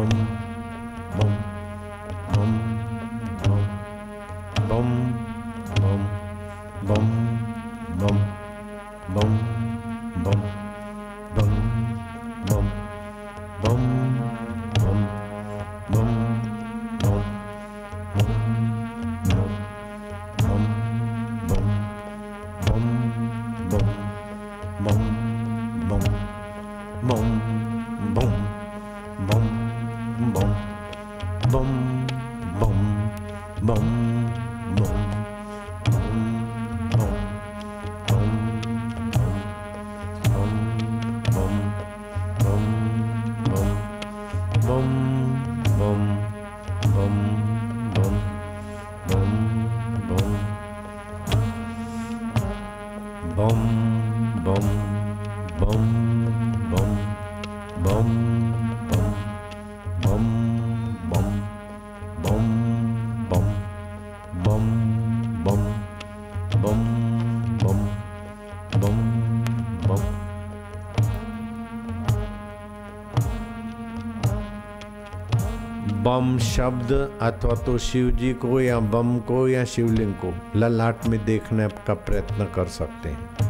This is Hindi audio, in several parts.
boom, boom, boom. बम शब्द अथवा तो शिव जी को या बम को या शिवलिंग को ललाट में देखने का प्रयत्न कर सकते हैं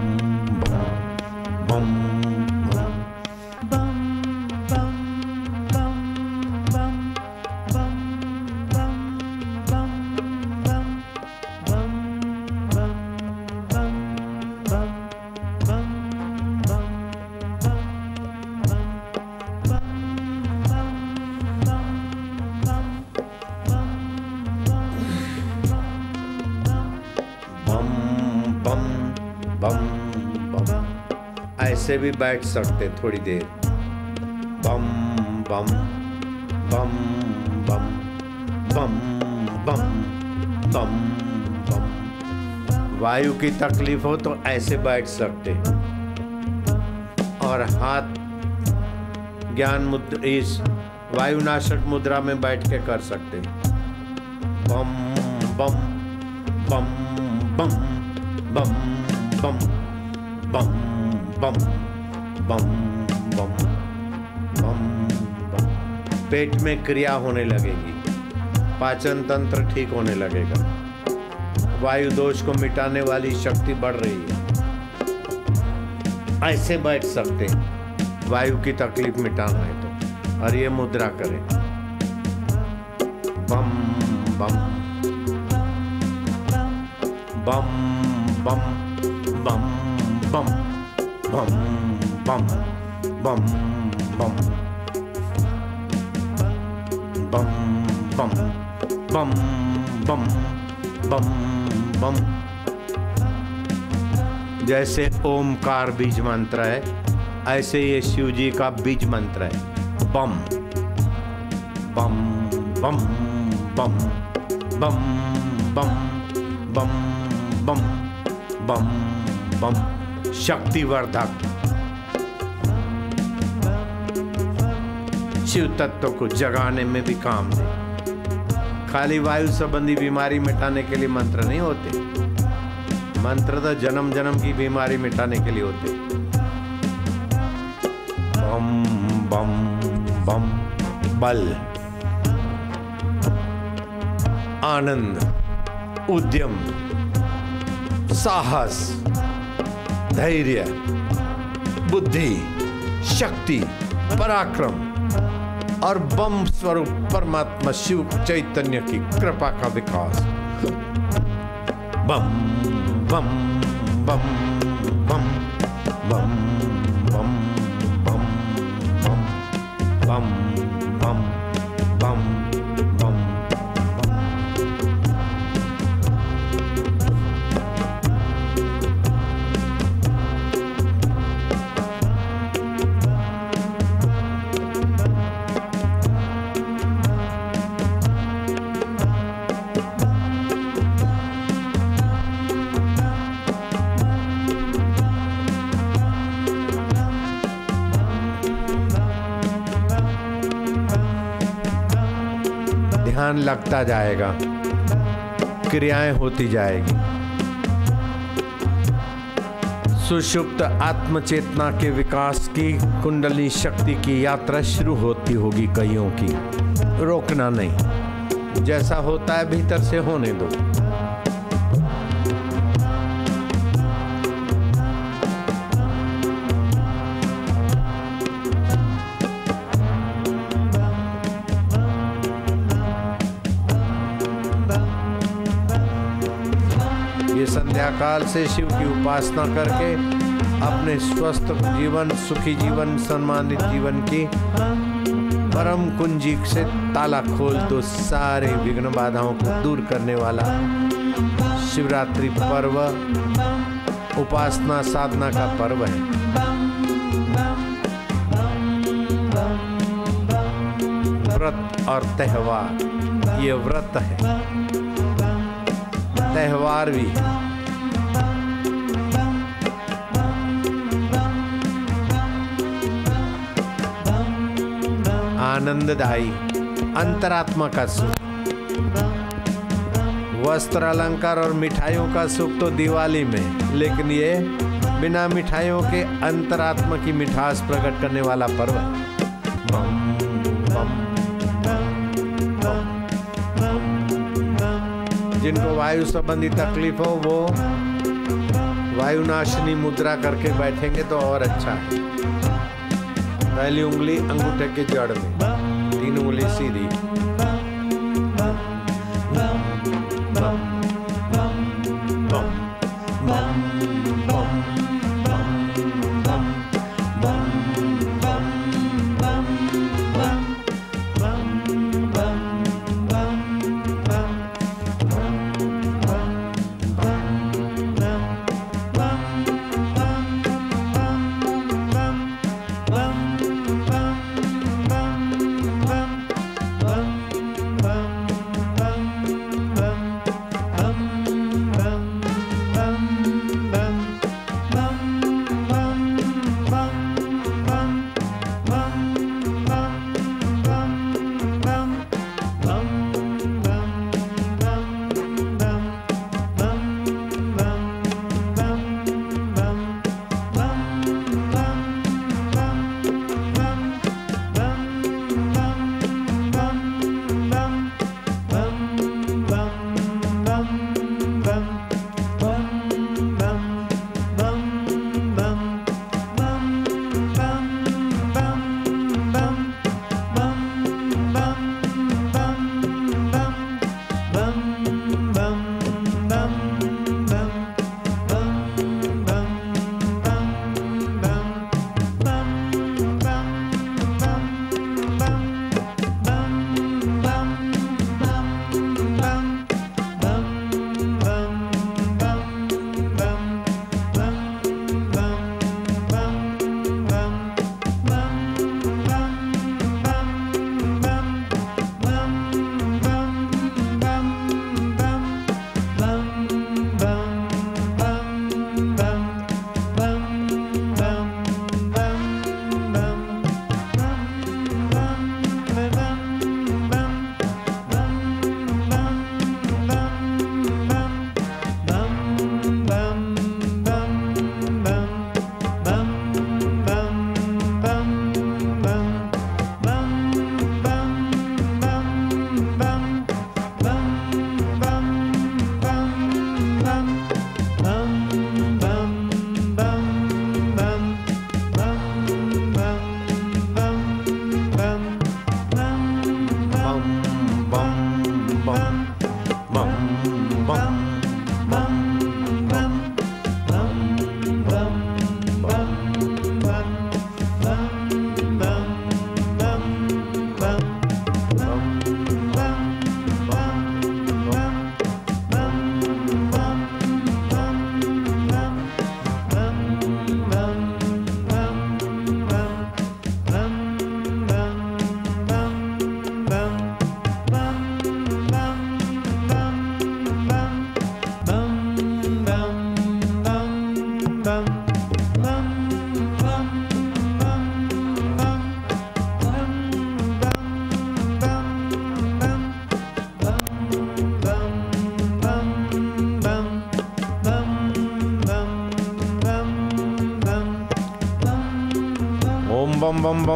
ऐसे भी बैठ सकते थोड़ी देर बम बम बम बम बम बम बम बम वायु की तकलीफ़ हो तो ऐसे बैठ सकते और हाथ ज्ञान मुद्रा इस वायुनाशक मुद्रा में बैठ के कर सकते बम बम बम बम बम बम bum bum. Bum bum bum bum. पेट में क्रिया होने लगेगी। पाचन तंत्र ठीक होने लगेगा। वायु दोष को मिटाने वाली शक्ति बढ़ रही है। ऐसे बैठ सकते हैं। वायु की तकलीफ़ मिटाना है तो। और ये मुद्रा करें। बम बम। बम बम बम बम, bum bum bum bum bum bum bum bum bum bum bum जैसे ओमकार बीज मंत्र है ऐसे ये शिव जी का बीज मंत्र है बम बम बम बम बम बम बम बम बम बम शक्तिवर्धक। शिव तत्व को जगाने में भी काम दे। खाली वायु संबंधी बीमारी मिटाने के लिए मंत्र नहीं होते। मंत्र तो जन्म जन्म की बीमारी मिटाने के लिए होते। बम बम बम, बल। आनंद, उद्यम, साहस। धैर्य बुद्धि शक्ति पराक्रम और बम स्वरूप परमात्मा शिव चैतन्य की कृपा का विकास बम बम बम बम बम बम बम बम bum लगता जाएगा। क्रियाएँ होती जाएगी। सुषुप्त आत्मचेतना के विकास की कुंडली शक्ति की यात्रा शुरू होती होगी कईयों की। रोकना नहीं। जैसा होता है, भीतर से होने दो। ये संध्या काल से शिव की उपासना करके अपने स्वस्थ जीवन, सुखी जीवन, सम्मानित जीवन की परम कुंजी से ताला खोल दो सारे विघ्न बाधाओं को दूर करने वाला शिवरात्रि पर्व उपासना साधना का पर्व है। व्रत और त्योहार, ये व्रत है। त्योहार भी। आनंददायी, अंतरात्मा का सुख। वस्त्र अलंकार और मिठाइयों का सुख तो दिवाली में, लेकिन ये बिना मिठाइयों के अंतरात्मा की मिठास प्रकट करने वाला पर्व है। जिनको वायु संबंधी तकलीफ़ हो, वो वायुनाशिनी मुद्रा करके बैठेंगे तो और अच्छा है। पहली उंगली अंगूठे के जड़ में, तीन उंगली सीधी। Mm-hmm.